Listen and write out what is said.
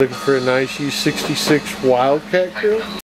Looking for a nice U66 Wildcat grill?